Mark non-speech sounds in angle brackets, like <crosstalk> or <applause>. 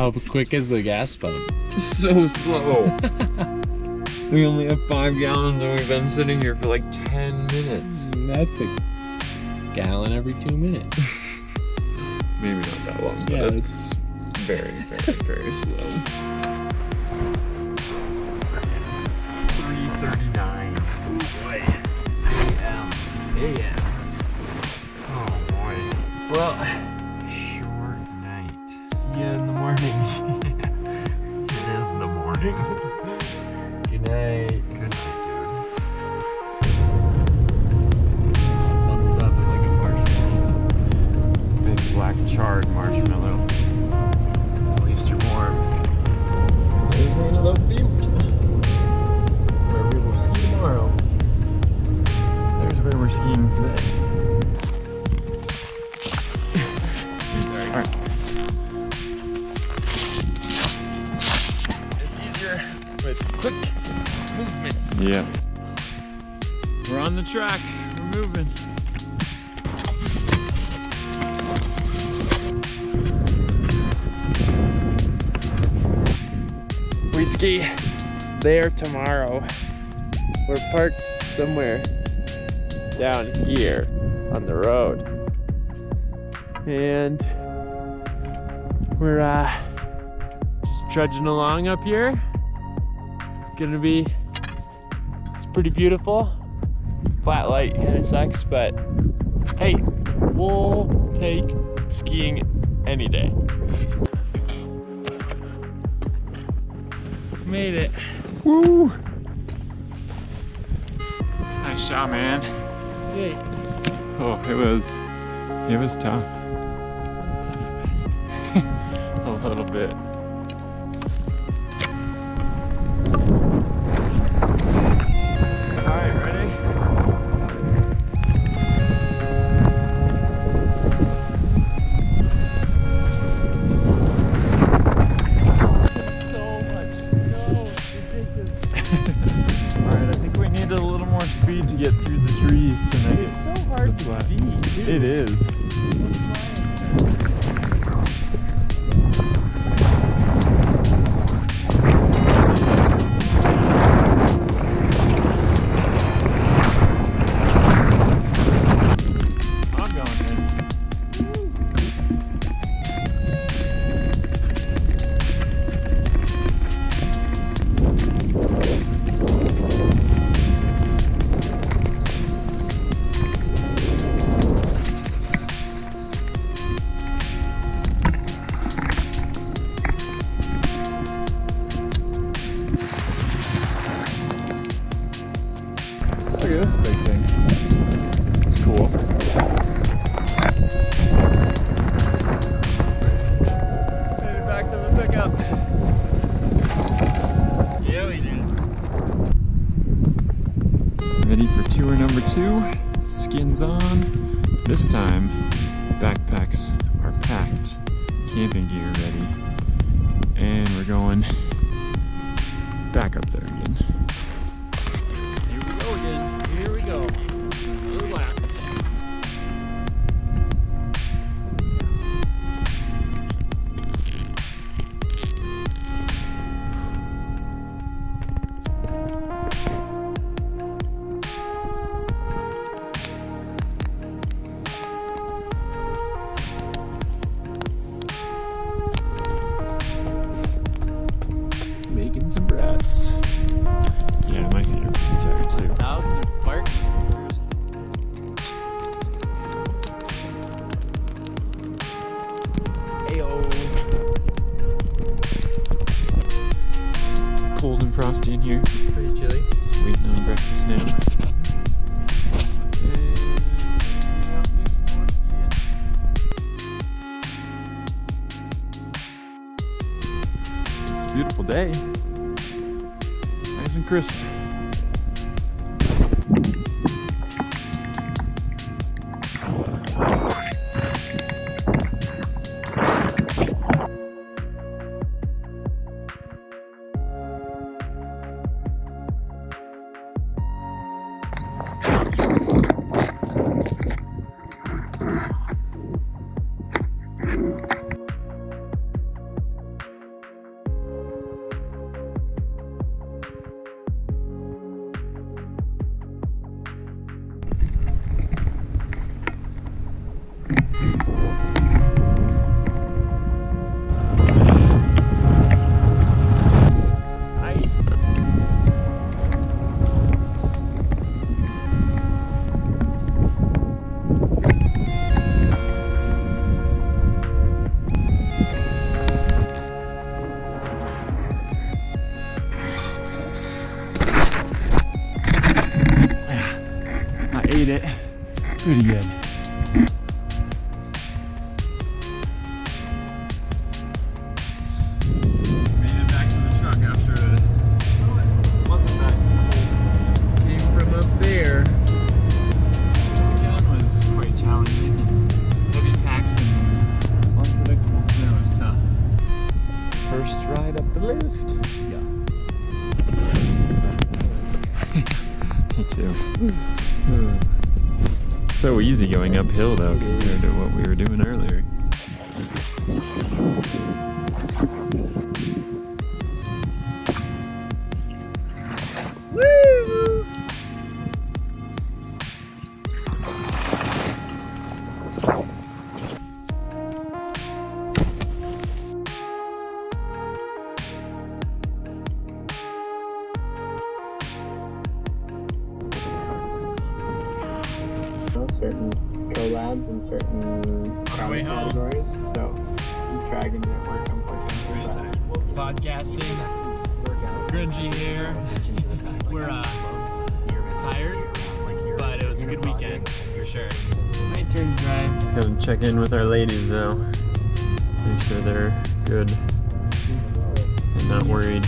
How quick is the gas pump? <laughs> So slow. <laughs> we only have five gallons and we've been sitting here for like 10 minutes. Mm, that's a gallon every two minutes. <laughs> Maybe not that long, but Yeah, it's very, very, very slow. 339. boy. AM. AM. Oh boy. Well, <sighs> short night. See ya in the morning. <laughs> it is the morning. <laughs> Good night. Good night, dude. Bundled up like a marshmallow. Big black charred marshmallow. At least you're warm. There's another butte. Where we will ski tomorrow. There's where we're skiing today. Track. We're moving. We ski there tomorrow. We're parked somewhere down here on the road. And we're uh, just trudging along up here. It's gonna be, it's pretty beautiful. Flat light kind of sucks, but hey, we'll take skiing any day. Made it. Woo! Nice shot, man. Thanks. Oh, it was, it was tough. <laughs> A little bit. The trees tonight. It's so hard to flat. see. It is. This time, backpacks are packed. Camping gear ready. And we're going back up there again. Here we go again. Here we go. In here. Pretty chilly. Just waiting on breakfast now. And, yeah, do some more skiing. It's a beautiful day. Nice and crisp. So easy going uphill though compared to what we were doing earlier. Woo! Certain collabs and certain On our way home. categories. So Dragon didn't work unfortunately. but Podcasting. Grungy here. We're uh, tired, but it was a good weekend for sure. My turn to drive. Gotta check in with our ladies though. Make sure they're good and not worried.